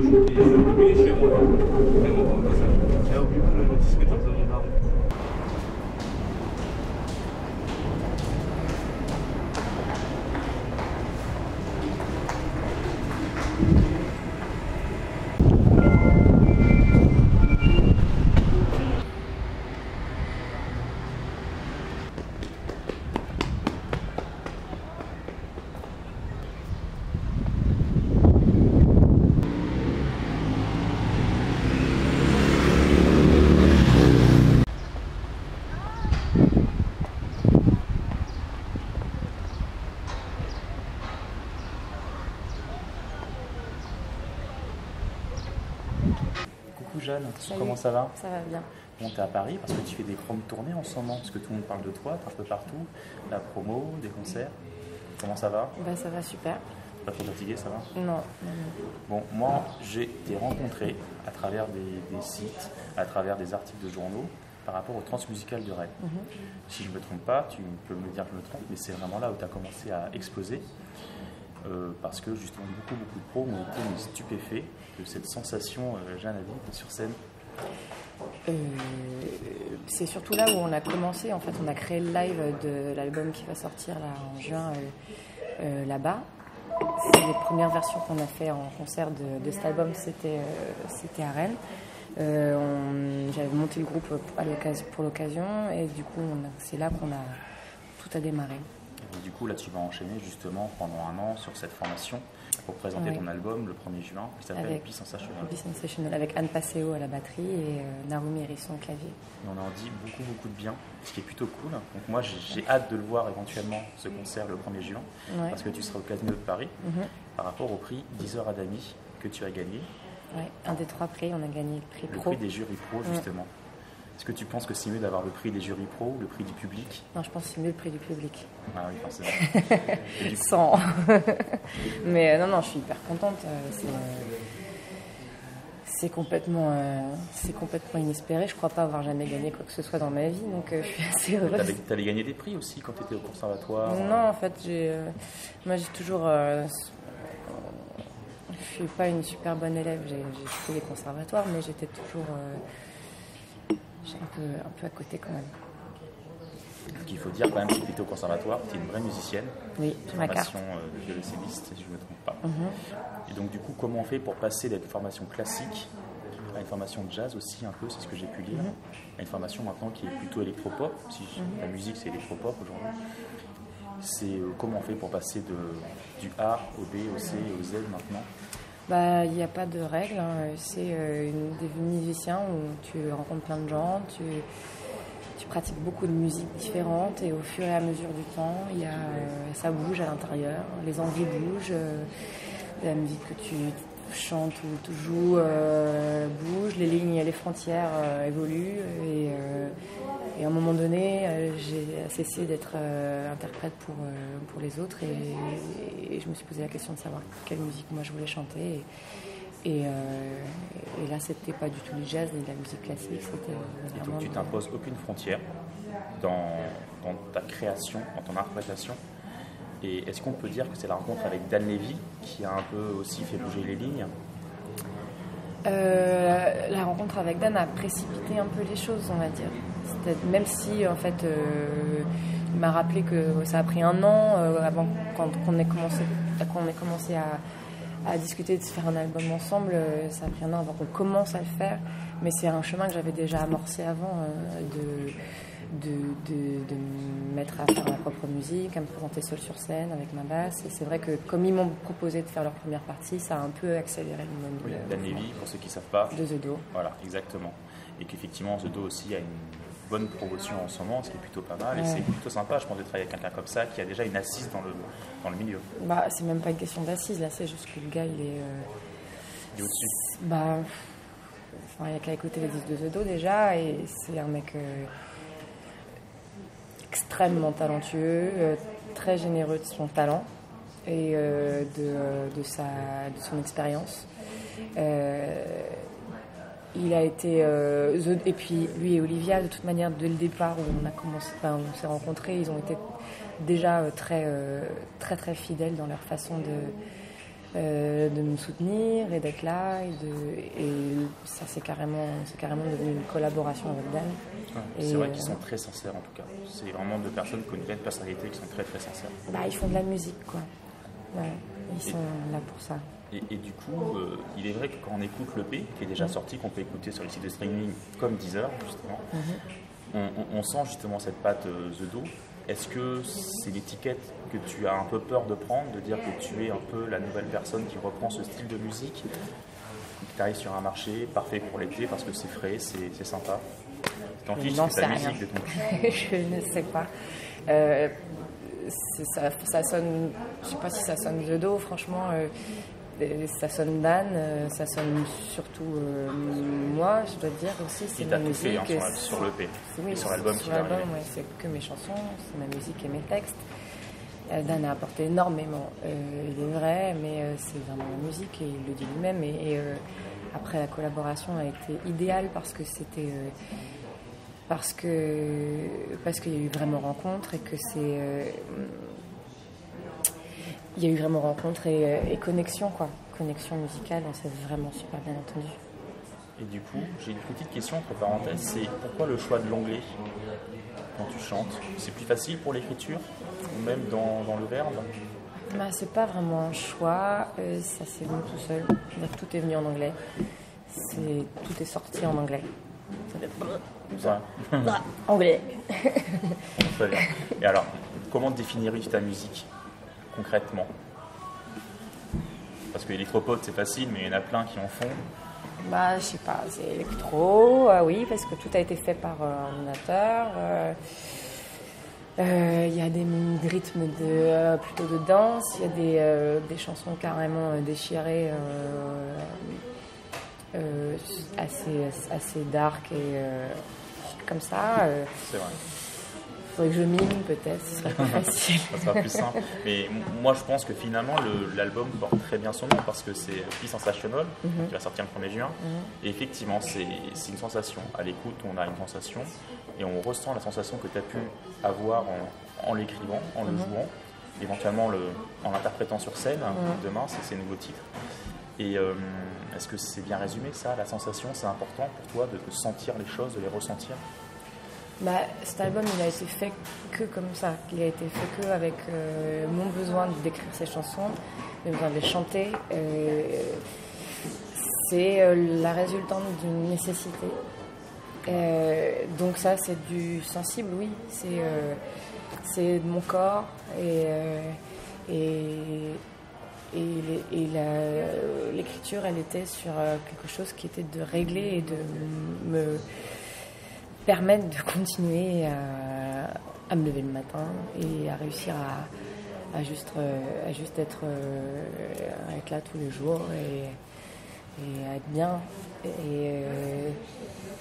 rajouter le bruit chez moi. Mais bon, ça, là, au Jeanne, Salut. comment ça va Ça va bien. Bon, t'es à Paris parce que tu fais des chromes tournées en ce moment, parce que tout le monde parle de toi, t'es un peu partout, la promo, des concerts. Comment ça va Bah, ça va super. Pas trop fatigué, ça va Non. Bon, moi, j'ai été rencontré à travers des, des sites, à travers des articles de journaux, par rapport au transmusical de Rennes. Si je ne me trompe pas, tu peux me dire que je me trompe, mais c'est vraiment là où tu as commencé à exploser. Euh, parce que justement, beaucoup, beaucoup de pros ont été stupéfaits de cette sensation, euh, Jeanne dit, sur scène. Euh, c'est surtout là où on a commencé. En fait, on a créé le live de l'album qui va sortir là en juin euh, là-bas. C'est les premières versions qu'on a fait en concert de, cet album, c'était c'était à Rennes. J'avais monté le groupe à pour l'occasion et du coup, c'est là qu'on a tout a démarré. Et du coup, là, tu vas enchaîner justement pendant un an sur cette formation pour présenter Oui. ton album le 1er juin, qui s'appelle Avec- Peace Sensation. Be Sensational avec Anne Passeo à la batterie et euh, Narumi Hérisson au clavier. Et on en dit beaucoup, beaucoup de bien, ce qui est plutôt cool. Donc moi, j'ai hâte de le voir éventuellement, ce concert, le 1er juin, Ouais. parce que tu seras au Casino de Paris, Mhm. par rapport au prix 10 heures à Dami que tu as gagné, Ouais, un des trois prix, on a gagné le prix le pro. prix des jurys pro, Ouais. Est-ce que tu penses que c'est mieux d'avoir le prix des jurys pro ou le prix du public Non, je pense que c'est mieux le prix du public. Ah oui, forcément. Coup, Sans. Mais euh, non, non, je suis hyper contente. euh, c'est, complètement, euh, c'est complètement inespéré. Je crois pas avoir jamais gagné quoi que ce soit dans ma vie, donc euh, je suis assez heureuse. t'avais t'avais gagné des prix aussi quand tu étais au conservatoire Non, en fait, j'ai, euh, moi j'ai toujours. je suis pas une super bonne élève. J'ai, j'ai fait les conservatoires, mais j'étais toujours. J'ai un peu, un peu à côté quand même. Ce qu'il faut dire quand même, c'est que tu étais au conservatoire, tu es une vraie musicienne, Oui, j'ai ma carte. formation euh, de violoncelliste, si je ne me trompe pas. Mhm. Et donc, du coup, comment on fait pour passer d'une formation classique à une formation de jazz aussi, un peu, c'est ce que j'ai pu lire, Mhm. à une formation maintenant qui est plutôt électropop, si la musique c'est électropop aujourd'hui. C'est euh, comment on fait pour passer de, du A au B, au C et au Z maintenant Bah, il n'y a pas de règle. hein. C'est euh, des musiciens où tu rencontres plein de gens, tu, pratiques beaucoup de musiques différentes et au fur et à mesure du temps, y a, euh, ça bouge à l'intérieur, les envies bougent, euh, la musique que tu chantes ou joues bouge, les lignes et les frontières évoluent et à un moment donné, euh, j'ai cessé d'être euh, interprète pour, euh, pour les autres et, et je me suis posé la question de savoir quelle musique moi je voulais chanter. Et, et, et là, c'était pas du tout du jazz ni de la musique classique, c'était donc, tu t'imposes aucune frontière dans, dans ta création, dans ton interprétation. Et est-ce qu'on peut dire que c'est la rencontre avec Dan Levy qui a un peu aussi fait bouger les lignes? Euh, la rencontre avec Dan a précipité un peu les choses, on va dire. Même si, en fait, euh, il m'a rappelé que ça a pris un an euh, avant quand qu'on ait commencé, qu'on ait commencé à, à discuter de se faire un album ensemble. euh, ça a pris un an avant qu'on commence à le faire. Mais c'est un chemin que j'avais déjà amorcé avant de, de, de, de me mettre à faire ma propre musique, à me présenter seule sur scène avec ma basse. Et c'est vrai que comme ils m'ont proposé de faire leur première partie, ça a un peu accéléré le moment Oui, Levy, pour ceux qui ne savent pas, de The Do. Voilà, exactement. Et qu'effectivement, The Do aussi a une bonne promotion en ce moment, ce qui est plutôt pas mal. Et c'est plutôt sympa, je pense, de travailler avec quelqu'un comme ça qui a déjà une assise dans le, dans le milieu. Bah, c'est même pas une question d'assise, là, c'est juste que le gars, il est. euh, Il est au-dessus. bah. enfin, il n'y a qu'à écouter les disques de The Do déjà, et c'est un mec euh, extrêmement talentueux, euh, très généreux de son talent et euh, de, de, sa, de son expérience. Euh, il a été. euh, The- et puis lui et Olivia, de toute manière, dès le départ où on a commencé, enfin, on s'est rencontrés, ils ont été déjà euh, très, euh, très, très fidèles dans leur façon de, de me soutenir et d'être là. Et, de, et ça, c'est carrément, c'est carrément devenu une collaboration avec Dan. Ouais, Et, c'est vrai qu'ils sont très sincères en tout cas. C'est vraiment deux personnes qui ont une vraie personnalité qui sont très très sincères. Bah, ils font de la musique, quoi. Ouais, ils sont là pour ça. Et, et du coup, euh, il est vrai que quand on écoute le P, qui est déjà sorti, qu'on peut écouter sur les sites de streaming comme Deezer, justement, on, on- on sent justement cette patte euh, The Do. Est-ce que c'est l'étiquette que tu as un peu peur de prendre, de dire que tu es un peu la nouvelle personne qui reprend ce style de musique, qui arrive sur un marché parfait pour l'été parce que c'est frais, c'est c'est sympa? T'en fiches, tu fais ta rien. musique de ton je ne sais pas. Euh, c'est- ça, ça sonne, je sais pas si ça sonne de dos, franchement. euh, ça sonne Dan, euh, ça sonne surtout euh, moi, je dois dire aussi. C'est ma tout fait musique. hein, sur, la- sur le P Oui, et sur l'album qui va ouais, c'est que mes chansons, c'est ma musique et mes textes. Euh, Dan a apporté énormément, euh, il est vrai, mais euh, c'est vraiment la musique et il le dit lui-même. Et, et, après, la collaboration a été idéale parce que c'était. parce que parce qu'il y a eu vraiment rencontre et que c'est il y a eu vraiment rencontre et, euh, et connexion quoi. Connexion musicale on s'est vraiment super bien entendu. Et du coup, j'ai une petite question entre parenthèses, c'est pourquoi le choix de l'anglais quand tu chantes? C'est plus facile pour l'écriture ou même dans, dans le verbe? Bah, c'est pas vraiment un choix euh, ça s'est venu tout seul. Tout est venu en anglais. C'est tout est sorti en anglais. Ouais. anglais. Très bien. Et alors, comment définirais-tu ta musique? Concrètement Parce que l'électropop c'est facile, mais il y en a plein qui en font. Bah, je sais pas, c'est électro, euh, oui, parce que tout a été fait par euh, ordinateur. euh, euh, Il y a des rythmes de, plutôt de danse, il y a des, des chansons carrément déchirées, assez, assez dark et comme ça. C'est vrai. Faudrait que je mime peut-être, ce serait plus facile. Ça sera plus simple. Mais moi, je pense que finalement, le- l'album porte très bien son nom parce que c'est Peace Sensational qui va sortir le 1er juin. Et effectivement, c'est une sensation. À l'écoute, on a une sensation et on ressent la sensation que tu as pu avoir en, en l'écrivant, en le jouant, éventuellement le, en l'interprétant sur scène demain, c'est ses nouveaux titres. Et euh, est-ce que c'est bien résumé ça, la sensation? C'est important pour toi de sentir les choses, de les ressentir? Bah, cet album, il a été fait que comme ça. Il a été fait que avec euh, mon besoin décrire ces chansons, le besoin de les chanter. Euh, c'est euh, la résultante d'une nécessité. Donc ça, c'est du sensible, oui. C'est de mon corps et et et, l'écriture, elle était sur quelque chose qui était de régler et de me permettre de continuer à, à me lever le matin et à réussir à, à juste, euh, à juste être, euh, à être là tous les jours et, et à être bien. Et, euh,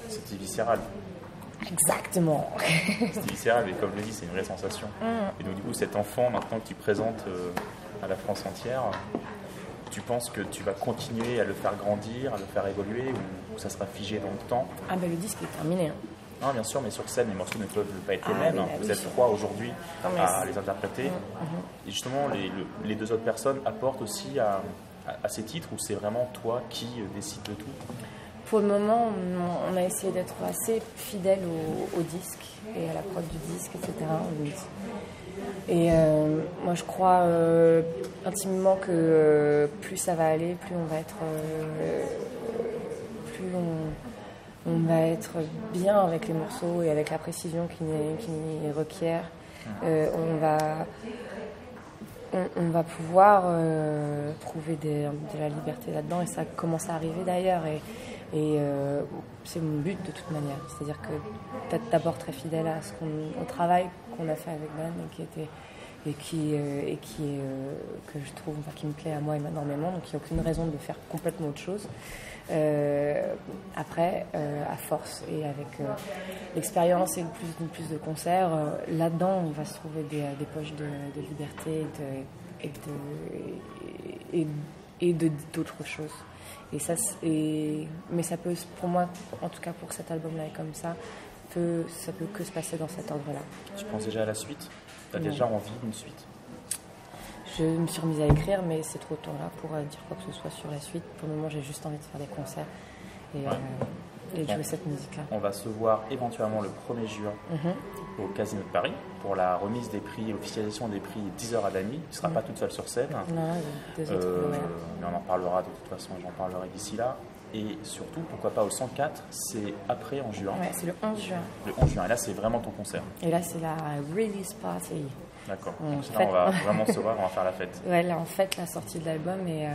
C'était viscéral. exactement. C'est viscéral, mais comme je l'ai dit, c'est une vraie sensation. Et donc, du coup, cet enfant, maintenant que tu présentes euh, à la France entière, tu penses que tu vas continuer à le faire grandir, à le faire évoluer, ou, ou ça sera figé dans le temps? Ah ben le disque est terminé. hein. Non, bien sûr, mais sur scène, les morceaux ne peuvent pas être les Ah mêmes. oui, hein. bah Vous oui, êtes trois aujourd'hui à Mm, les interpréter. Et justement, les, le- les deux autres personnes apportent aussi à, à- à ces titres, ou c'est vraiment toi qui euh, décide de tout? Pour le moment, on, on a essayé d'être assez fidèle au, au disque et à la prod du disque, etc. Et euh, moi, je crois euh, intimement que euh, plus ça va aller, plus on va être, plus on, on va être bien avec les morceaux et avec la précision qui, qui requiert. Euh, on va on, va pouvoir euh, trouver des- de la liberté là-dedans et ça commence à arriver d'ailleurs et, euh, c'est mon but de toute manière. C'est-à-dire que d'être d'abord très fidèle à ce qu'on, au travail qu'on a fait avec Dan et qui était et qui euh, et qui euh, que je trouve enfin, qui me plaît à moi énormément donc il n'y a aucune raison de faire complètement autre chose. Euh, après, à force et avec l'expérience et plus, plus de concerts, là-dedans, on va se trouver des, poches de, liberté et et de, et, et de d'autres choses. Et ça, et, mais ça peut, pour moi, en tout cas pour cet album-là et comme ça, peut, ça peut que se passer dans cet ordre-là. Tu penses déjà à la suite? Tu as déjà envie d'une suite je me suis remise à écrire, mais c'est trop tôt là pour euh, dire quoi que ce soit sur la suite. Pour le moment, j'ai juste envie de faire des concerts et, Ouais. euh, et de Bon. jouer cette musique-là. On va se voir éventuellement le 1er juin Mhm. au Casino de Paris pour la remise des prix, l'officialisation des prix 10 heures à Dany. Tu ne seras pas toute seule sur scène. Non, il y a deux autres. Euh, mais on en parlera de toute façon, j'en parlerai d'ici là. Et surtout, pourquoi pas au 104, c'est après en juin, Ouais, c'est le 11 juin. le 11 juin. Et là, c'est vraiment ton concert. Et là, c'est la release party. D'accord. On Donc là, fête. on va vraiment se voir, on va faire la fête. Ouais, là, en fait, la sortie de l'album et, euh,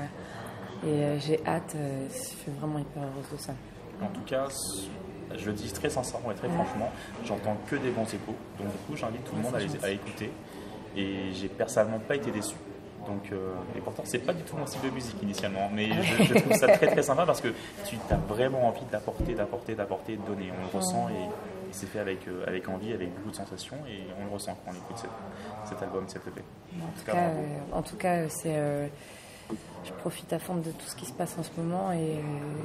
et euh, j'ai hâte. euh, je suis vraiment hyper heureuse de ça. En tout cas, je le dis très sincèrement et très franchement, j'entends que des bons échos. Donc du coup, j'invite tout le monde à, les, à écouter. Et j'ai personnellement pas été déçu. Donc, euh, et pourtant, c'est pas du tout mon style de musique initialement, mais je, trouve ça très très sympa parce que tu as vraiment envie d'apporter, d'apporter, d'apporter, de donner. On le ressent et, c'est fait avec, euh, avec envie, avec beaucoup de sensations et on le ressent quand on écoute cet, album, cette EP. En tout cas, euh, euh, c'est. je profite à fond de tout ce qui se passe en ce moment et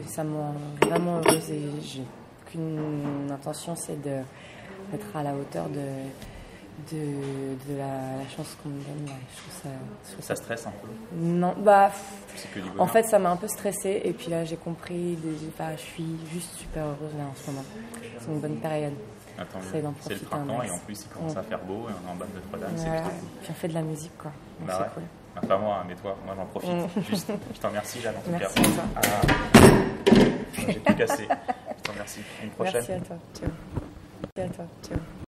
ça me rend vraiment heureuse et j'ai qu'une intention, c'est d'être à la hauteur de de, de la, la chance qu'on me donne. Je trouve ça, je trouve Ça ça- stresse un peu, Non, bah. que En fait, ça m'a un peu stressée et puis là, j'ai compris. bah, je suis juste super heureuse là en ce moment. C'est une bonne période. C'est le printemps et en plus il commence Mm. à faire beau et on est en bas de Notre-Dame, Voilà. cool. Puis on fait de la musique, quoi. Bah c'est ouais. cool. Ah, Pas moi, mais toi, moi j'en profite. Juste, je t'en remercie, Jeanne, en tout Merci cas. à toi. Ah, j'ai tout cassé. Je t'en remercie. Une prochaine. Merci à toi. Ciao. Merci à toi. Ciao.